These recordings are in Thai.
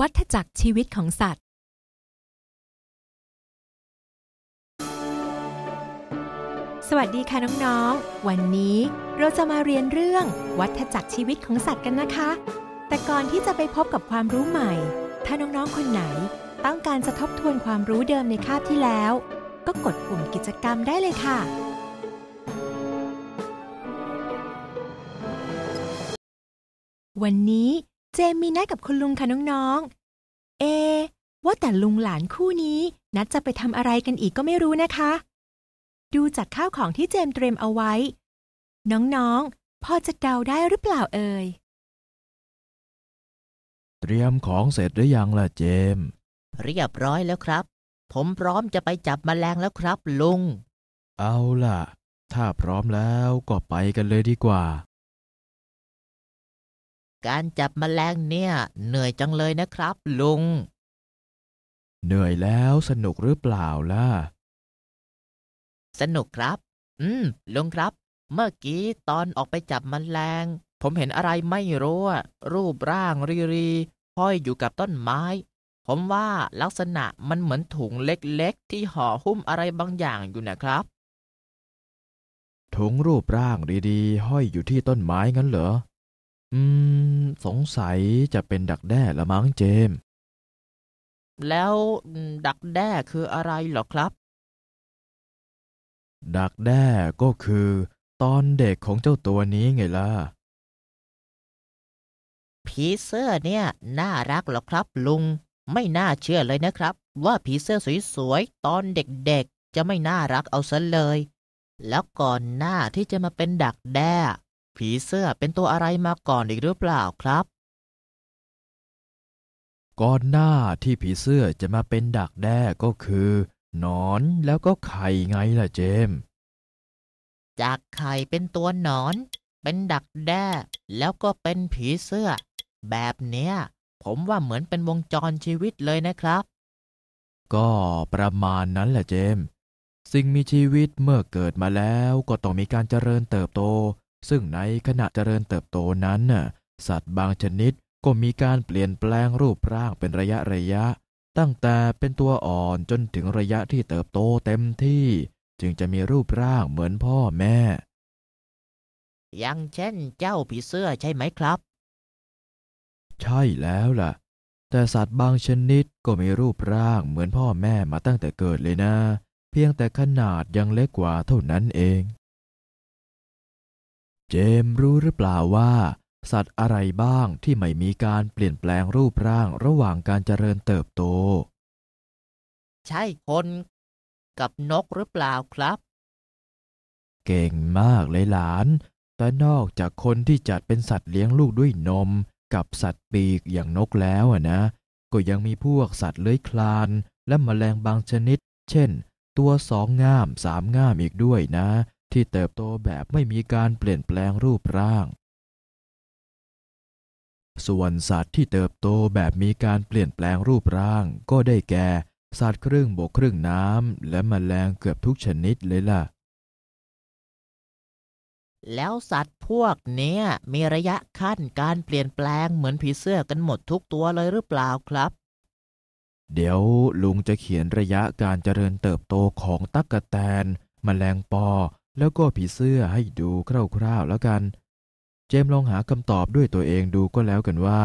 วัฏจักรชีวิตของสัตว์ สวัสดีค่ะน้องๆ วันนี้เราจะมาเรียนเรื่องวัฏจักรชีวิตของสัตว์กันนะคะ แต่ก่อนที่จะไปพบกับความรู้ใหม่ ถ้าน้องๆ คนไหนต้องการจะทบทวนความรู้เดิมในคาบที่แล้ว ก็กดปุ่มกิจกรรมได้เลยค่ะวันนี้ เจมมีนัดกับคุณลุงค่ะน้องๆ เอ ว่าแต่ลุงหลานคู่นี้ นัดจะไปทำอะไรกันอีกก็ไม่รู้นะคะ ดูจากข้าวของที่เจมเตรียมเอาไว้ น้องๆ พอจะเดาได้หรือเปล่าเอ่ย เตรียมของเสร็จหรือยังล่ะเจมส์เรียบร้อยแล้วครับ ผมพร้อมจะไปจับแมลงแล้วครับลุง เอาล่ะ ถ้าพร้อมแล้วก็ไปกันเลยดีกว่า การจับแมลงเนี่ย เหนื่อยจังเลยนะครับ ลุง เหนื่อยแล้วสนุกหรือเปล่าล่ะ สนุกครับ อืม ลุงครับ เมื่อกี้ตอนออกไปจับแมลง ผมเห็นอะไรไม่รู้อะรูปร่างรีรีห้อยอยู่กับต้นไม้ ผมว่าลักษณะมันเหมือนถุงเล็กๆ ที่ห่อหุ้มอะไรบางอย่างอยู่นะครับถุงรูปร่างดีๆ ห้อยอยู่ที่ต้นไม้งั้นเหรอ อืม สงสัยจะเป็นดักแด้ละมั้งเจมส์แล้วดักแด้คืออะไรเหรอครับ ดักแด้ก็คือ ตอนเด็กของเจ้าตัวนี้ไงล่ะ ผีเสื้อเนี่ย น่ารักเหรอครับ ลุง ไม่น่าเชื่อเลยนะครับ ว่าผีเสื้อสวยๆ ตอนเด็กๆ จะไม่น่ารักเอาซะเลย แล้วก่อนหน้าที่จะมาเป็นดักแด้ ผีเสื้อเป็นตัวอะไรมาก่อนอีกหรือเปล่าครับ ก่อนหน้าที่ผีเสื้อจะมาเป็นดักแด้ก็คือ หนอนแล้วก็ไข่ไงล่ะเจมส์จากไข่เป็นตัวหนอน เป็นดักแด้ แล้วก็เป็นผีเสื้อ แบบเนี้ย ผมว่าเหมือนเป็นวงจรชีวิตเลยนะครับ ก็ประมาณนั้นแหละเจมส์สิ่งมีชีวิตเมื่อเกิดมาแล้วก็ต้องมีการเจริญเติบโต ซึ่งในขณะเจริญเติบโตนั้นน่ะสัตว์บางชนิดก็มีการเปลี่ยนแปลงรูปร่างเป็นระยะระยะ ตั้งแต่เป็นตัวอ่อนจนถึงระยะที่เติบโตเต็มที่ จึงจะมีรูปร่างเหมือนพ่อแม่ อย่างเช่นเจ้าผีเสื้อใช่ไหมครับ ใช่แล้วล่ะ แต่สัตว์บางชนิดก็มีรูปร่างเหมือนพ่อแม่มาตั้งแต่เกิดเลยนะ เพียงแต่ขนาดยังเล็กกว่าเท่านั้นเอง เจมส์รู้หรือเปล่าว่า สัตว์อะไรบ้างที่ไม่มีการเปลี่ยนแปลงรูปร่างระหว่างการเจริญเติบโต ใช่คนกับนกหรือเปล่าครับ เก่งมากเลยหลาน แต่นอกจากคนที่จัดเป็นสัตว์เลี้ยงลูกด้วยนม กับสัตว์ปีกอย่างนกแล้วอะนะ ก็ยังมีพวกสัตว์เลื้อยคลาน และแมลงบางชนิด เช่น ตัวสองง่ามสามง่ามอีกด้วยนะ ที่เติบโตแบบไม่มีการเปลี่ยนแปลงรูปร่าง ส่วนสัตว์ที่เติบโตแบบมีการเปลี่ยนแปลงรูปร่าง ก็ได้แก่ สัตว์ครึ่งบกครึ่งน้ำและแมลงเกือบทุกชนิดเลยล่ะ แล้วสัตว์พวกเนี้ยมีระยะขั้นการเปลี่ยนแปลงเหมือนผีเสื้อกันหมดทุกตัวเลยหรือเปล่าครับ เดี๋ยวลุงจะเขียนระยะการเจริญเติบโตของตั๊กแตนแมลงปอ แล้วก็ผีเสื้อให้ดูคร่าวๆแล้วกัน เจมลองหาคำตอบด้วยตัวเองดูก็แล้วกันว่า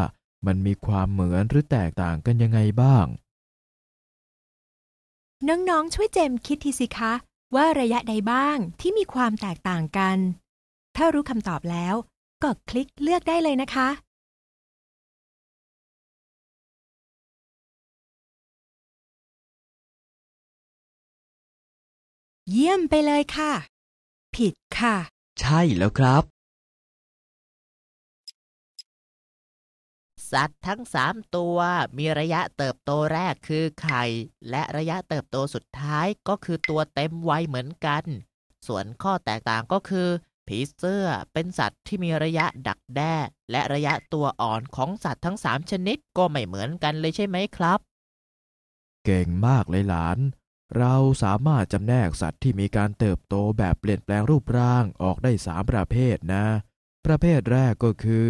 มันมีความเหมือนหรือแตกต่างกันยังไงบ้าง น้องๆช่วยเจมคิดทีสิคะ ว่าระยะใดบ้างที่มีความแตกต่างกัน ถ้ารู้คำตอบแล้ว ก็คลิกเลือกได้เลยนะคะเยี่ยมไปเลยค่ะ ผิดค่ะ ใช่แล้วครับ สัตว์ทั้งสามตัวมีระยะเติบโตแรกคือไข่ และระยะเติบโตสุดท้ายก็คือตัวเต็มวัยเหมือนกัน ส่วนข้อแตกต่างก็คือ ผีเสื้อเป็นสัตว์ที่มีระยะดักแด้ และระยะตัวอ่อนของสัตว์ทั้งสามชนิดก็ไม่เหมือนกันเลยใช่ไหมครับ เก่งมากเลยหลาน เราสามารถจำแนกสัตว์ที่มีการเติบโตแบบเปลี่ยนแปลงรูปร่างออกได้สามประเภทนะ ประเภทแรกก็คือ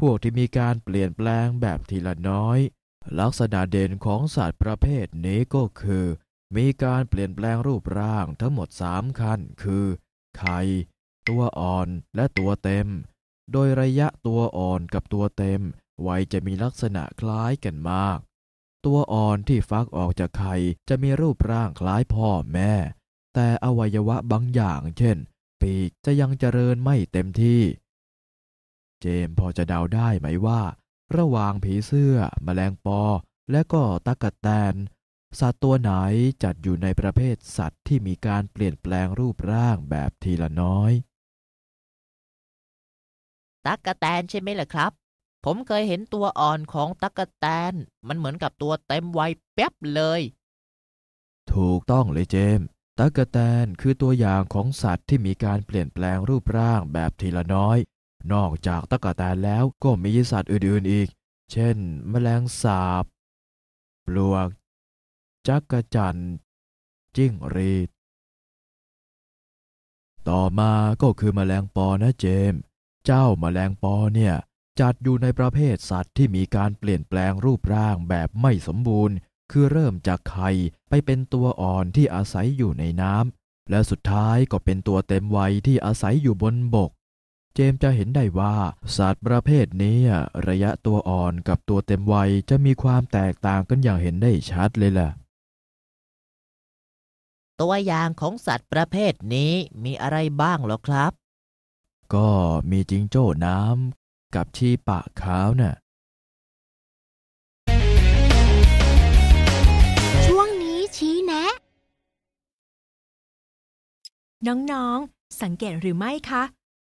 พวกที่มีการเปลี่ยนแปลงแบบทีละน้อย ลักษณะเด่นของสัตว์ประเภทนี้ก็คือ มีการเปลี่ยนแปลงรูปร่างทั้งหมดสามขั้น คือ ไข่ ตัวอ่อน และตัวเต็ม โดยระยะตัวอ่อนกับตัวเต็ม วัยจะมีลักษณะคล้ายกันมาก ตัวอ่อนที่ฟักออกจากไข่จะมีรูปร่างคล้ายพ่อแม่ แต่อวัยวะบางอย่างเช่น ปีกจะยังเจริญไม่เต็มที่ เจมพอจะเดาได้ไหมว่า ระหว่างผีเสื้อแมลงปอ และก็ตะกะแตน สัตว์ตัวไหนจัดอยู่ในประเภทสัตว์ที่มีการเปลี่ยนแปลงรูปร่างแบบทีละน้อย ตั๊กแตนใช่ไหมล่ะครับ ผมเคยเห็นตัวอ่อนของตั๊กแตน มันเหมือนกับตัวเต็มวัยแป๊บเลย ถูกต้องเลยเจมส์ตะกะแตนคือตัวอย่างของสัตว์ที่มีการเปลี่ยนแปลงรูปร่างแบบทีละน้อย นอกจากตะกะแตนแล้วก็มีสัตว์อื่นๆอีก เช่น แมลงสาบ ปลวก จักระจั่นจิ้งรีด ต่อมาก็คือแมลงปอนะเจมส์เจ้าแมลงปอเนี่ย จัดอยู่ในประเภทสัตว์ที่มีการเปลี่ยนแปลงรูปร่างแบบไม่สมบูรณ์ คือเริ่มจากไข่ไปเป็นตัวอ่อนที่อาศัยอยู่ในน้ำและสุดท้ายก็เป็นตัวเต็มวัยที่อาศัยอยู่บนบก เจมส์จะเห็นได้ว่า สัตว์ประเภทนี้ระยะตัวอ่อนกับตัวเต็มวัยจะมีความแตกต่างกันอย่างเห็นได้ชัดเลยล่ะ ตัวอย่างของสัตว์ประเภทนี้มีอะไรบ้างเหรอครับก็มีจิงโจ้น้ำ กับชีปะขาวน่ะช่วงนี้ชี้แนะ น้องๆ สังเกตหรือไม่คะ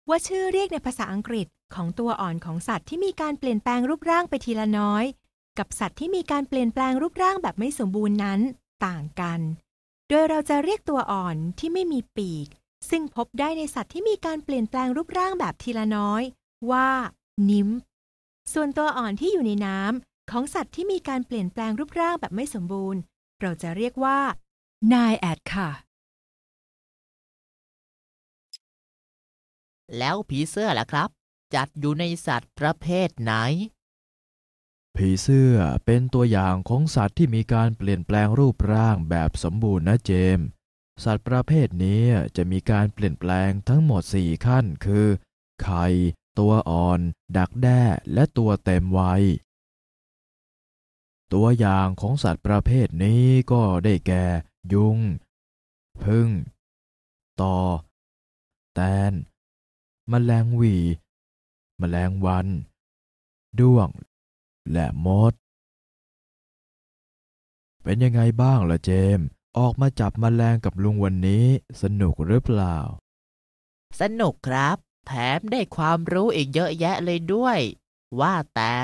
ว่าชื่อเรียกในภาษาอังกฤษของตัวอ่อนของสัตว์ที่มีการเปลี่ยนแปลงรูปร่างไปทีละน้อย กับสัตว์ที่มีการเปลี่ยนแปลงรูปร่างแบบไม่สมบูรณ์นั้นต่างกัน โดยเราจะเรียกตัวอ่อนที่ไม่มีปีก ซึ่งพบได้ในสัตว์ที่มีการเปลี่ยนแปลงรูปร่างแบบทีละน้อย ว่า นิมส่วนตัวอ่อนที่อยู่ในน้ำของสัตว์ที่มีการเปลี่ยนแปลงรูปร่างแบบไม่สมบูรณ์ เราจะเรียกว่า นายแอดค่ะ แล้วผีเสื้อล่ะครับ จัดอยู่ในสัตว์ประเภทไหน ผีเสื้อเป็นตัวอย่างของสัตว์ที่มีการเปลี่ยนแปลงรูปร่างแบบสมบูรณ์นะเจมส์สัตว์ประเภทนี้จะมีการเปลี่ยนแปลงทั้งหมด 4 ขั้นคือ ไข่ ตัวอ่อน ดักแด้และตัวเต็มวัย ตัวอย่างของสัตว์ประเภทนี้ก็ได้แก่ ยุง พึ่ง ต่อ แตนแมลงวีแมลงวัน ด้วง และมด เป็นยังไงบ้างล่ะเจม ออกมาจับมแมลงกับลุงวันนี้ สนุกหรือเปล่า สนุกครับ แถมได้ความรู้อีกเยอะแยะเลยด้วย ว่าแต่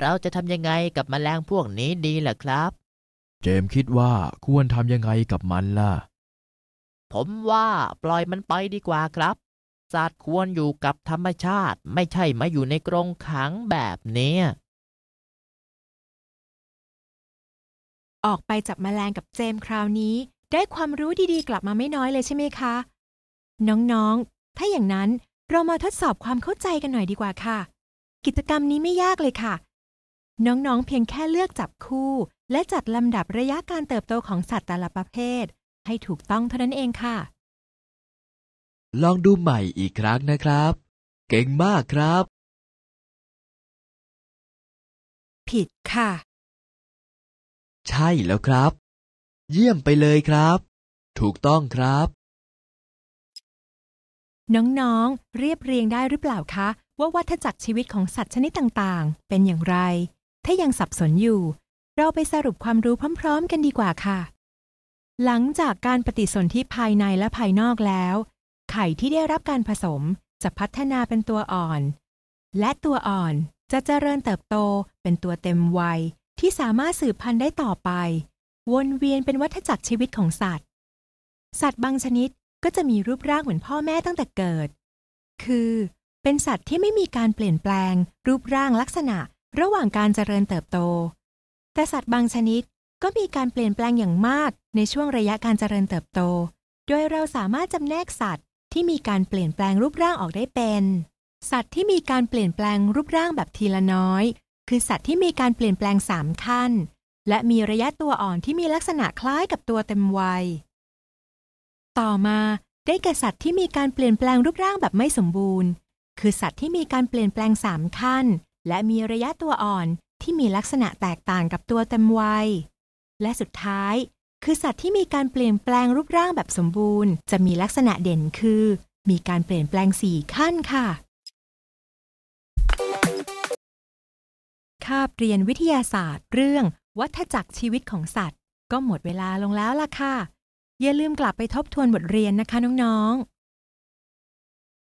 เราจะทำยังไงกับแมลงพวกนี้ดีล่ะครับ เจมส์คิดว่าควรทำยังไงกับมันล่ะ ผมว่าปล่อยมันไปดีกว่าครับ สัตว์ควรอยู่กับธรรมชาติไม่ใช่มาอยู่ในกรงขังแบบเนี้ยออกไปจับแมลงกับเจมส์คราวนี้ ได้ความรู้ดีๆ กลับมาไม่น้อยเลยใช่ไหมคะ น้องๆ ถ้าอย่างนั้น เรามาทดสอบความเข้าใจกันหน่อยดีกว่าค่ะ กิจกรรมนี้ไม่ยากเลยค่ะ น้องๆ เพียงแค่เลือกจับคู่ และจัดลำดับระยะการเติบโตของสัตว์แต่ละประเภท ให้ถูกต้องเท่านั้นเองค่ะ ลองดูใหม่อีกครั้งนะครับ เก่งมากครับ ผิดค่ะ ใช่แล้วครับ เยี่ยมไปเลยครับ ถูกต้องครับ น้องๆ เรียบเรียงได้หรือเปล่าคะ ว่าวัฏจักรชีวิตของสัตว์ชนิดต่างๆ เป็นอย่างไร ถ้ายังสับสนอยู่ เราไปสรุปความรู้พร้อม ๆ กันดีกว่าค่ะ หลังจากการปฏิสนธิภายในและภายนอกแล้ว ไข่ที่ได้รับการผสมจะพัฒนาเป็นตัวอ่อน และตัวอ่อนจะเจริญเติบโตเป็นตัวเต็มวัย ที่สามารถสืบพันธุ์ได้ต่อไป วนเวียนเป็นวัฏจักรชีวิตของสัตว์ สัตว์บางชนิด ก็จะมีรูปร่างเหมือนพ่อแม่ตั้งแต่เกิด คือเป็นสัตว์ที่ไม่มีการเปลี่ยนแปลง รูปร่างลักษณะระหว่างการเจริญเติบโต แต่สัตว์บางชนิดก็มีการเปลี่ยนแปลงอย่างมากในช่วงระยะการเจริญเติบโต โดยเราสามารถจำแนกสัตว์ที่มีการเปลี่ยนแปลงรูปร่างออกได้เป็น สัตว์ที่มีการเปลี่ยนแปลงรูปร่างแบบทีละน้อย คือสัตว์ที่มีการเปลี่ยนแปลงสามขั้น และมีระยะตัวอ่อนที่มีลักษณะคล้ายกับตัวเต็มวัย ต่อมาได้แก่สัตว์ที่มีการเปลี่ยนแปลงรูปร่างแบบไม่สมบูรณ์ คือสัตว์ที่มีการเปลี่ยนแปลงสามขั้น และมีระยะตัวอ่อนที่มีลักษณะแตกต่างกับตัวเต็มวัย และสุดท้าย คือสัตว์ที่มีการเปลี่ยนแปลงรูปร่างแบบสมบูรณ์ จะมีลักษณะเด่นคือ มีการเปลี่ยนแปลงสี่ขั้นค่ะคาบเรียนวิทยาศาสตร์เรื่องวัฏจักรชีวิตของสัตว์ ก็หมดเวลาลงแล้วล่ะค่ะ อย่าลืมกลับไปทบทวนบทเรียนนะคะน้องๆ